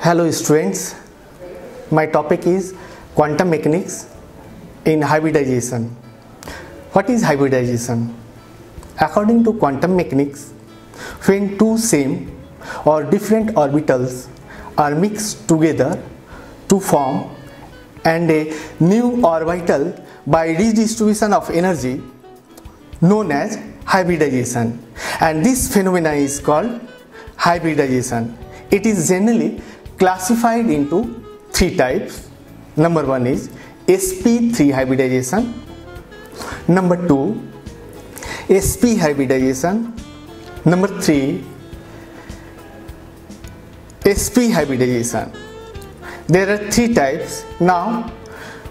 Hello students, my topic is quantum mechanics in hybridization. What is hybridization? According to quantum mechanics, when two same or different orbitals are mixed together to form and a new orbital by redistribution of energy known as hybridization and this phenomena is called hybridization. It is generally classified into three types. Number one is sp3 hybridization. Number two, sp hybridization. Number three, sp hybridization. There are three types. Now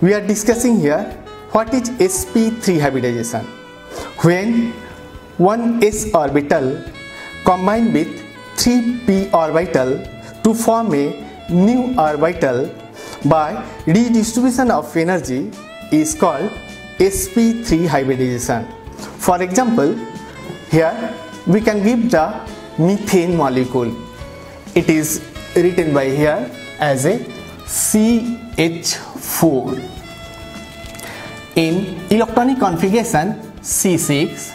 we are discussing here what is sp3 hybridization. When one s orbital combined with 3p orbital to form a new orbital by redistribution of energy is called sp3 hybridization. For example, here we can give the methane molecule. It is written by here as a CH4. In electronic configuration C6,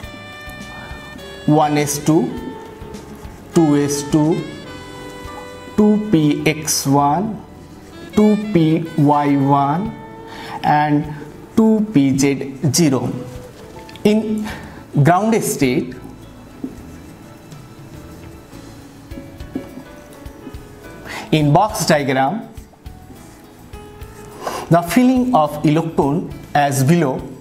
1s2, 2s2, 2px1 2py1 and 2pz0 in ground state in box diagram the filling of electron as below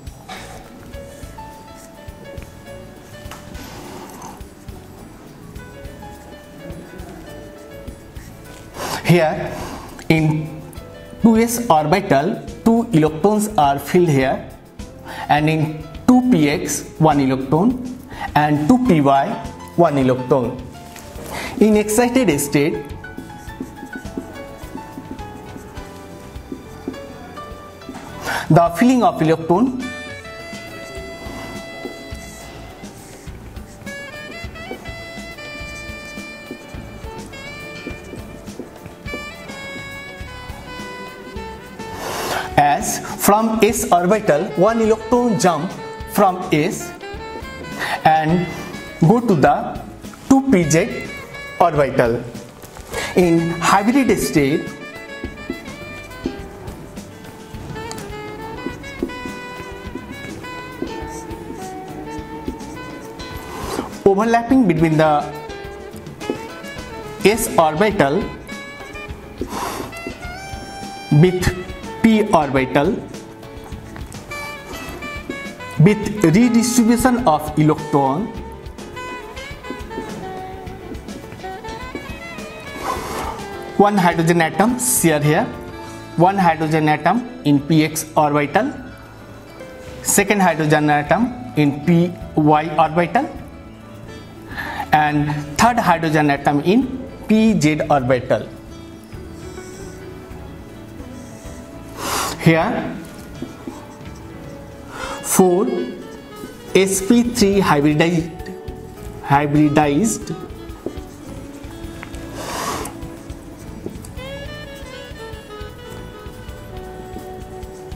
Here in 2s orbital, two electrons are filled here and in 2px, one electron and 2py, one electron. In excited state, the filling of electron as from s orbital one electron jump from s and go to the 2pz orbital. In hybrid state overlapping between the s orbital with p orbital with redistribution of electron one hydrogen atom share here one hydrogen atom in px orbital second hydrogen atom in py orbital and third hydrogen atom in pz orbital here? Four sp3 hybridized hybridized.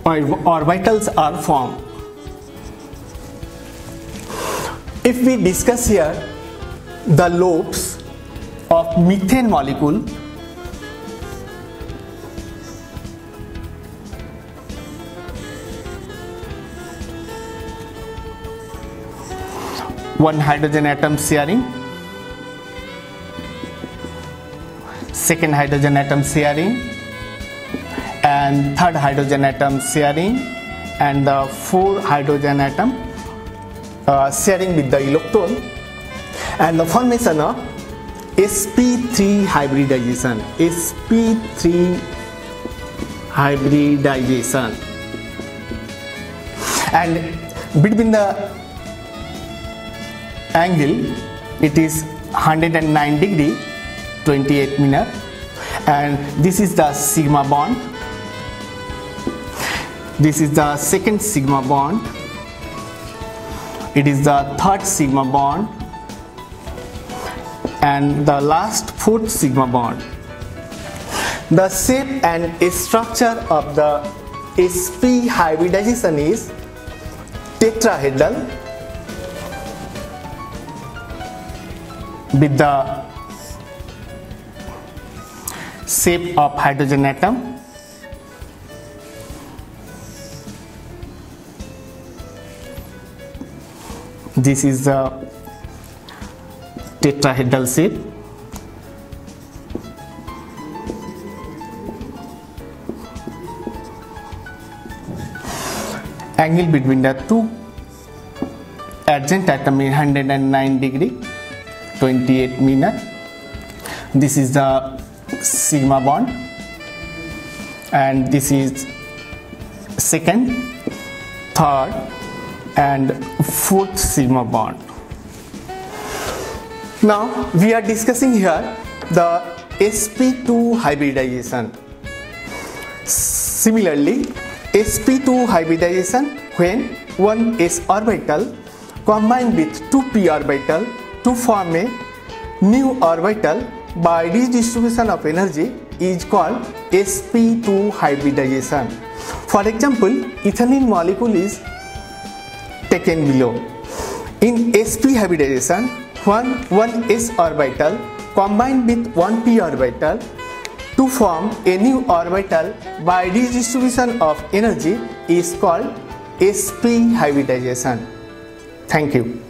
Orbitals are formed if we discuss here the lobes of methane molecule one hydrogen atom sharing. Second hydrogen atom sharing. And third hydrogen atom sharing. And the four hydrogen atom uh, sharing with the electron. And the formation of sp3 hybridization. Sp3 hybridization. And between the angle it is 109 degree 28 minute. And this is the sigma bond. This is the second sigma bond. It is the third sigma bond. And the last fourth sigma bond. The shape and structure of the sp hybridization is tetrahedral with the shape of hydrogen atom this is the tetrahedral shape angle between the two adjacent atom is 109 degree 28 minute. This is the sigma bond. And this is second third and fourth sigma bond. Now we are discussing here the sp2 hybridization. Similarly sp2 hybridization when one s orbital combined with two p orbital to form a new orbital by redistribution of energy is called sp2 hybridization. For example, ethylene molecule is taken below. In sp hybridization, when one s orbital combined with one p orbital to form a new orbital by redistribution of energy is called sp hybridization. Thank you.